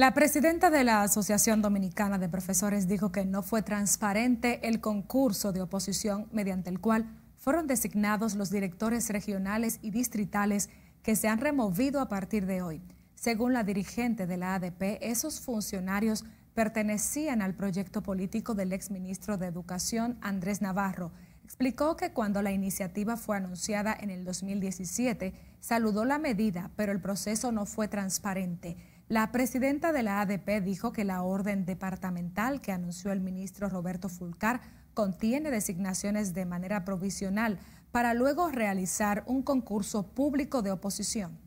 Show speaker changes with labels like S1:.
S1: La presidenta de la Asociación Dominicana de Profesores dijo que no fue transparente el concurso de oposición mediante el cual fueron designados los directores regionales y distritales que se han removido a partir de hoy. Según la dirigente de la ADP, esos funcionarios pertenecían al proyecto político del exministro de Educación, Andrés Navarro. Explicó que cuando la iniciativa fue anunciada en el 2017, saludó la medida, pero el proceso no fue transparente. La presidenta de la ADP dijo que la orden departamental que anunció el ministro Roberto Fulcar contiene designaciones de manera provisional para luego realizar un concurso público de oposición.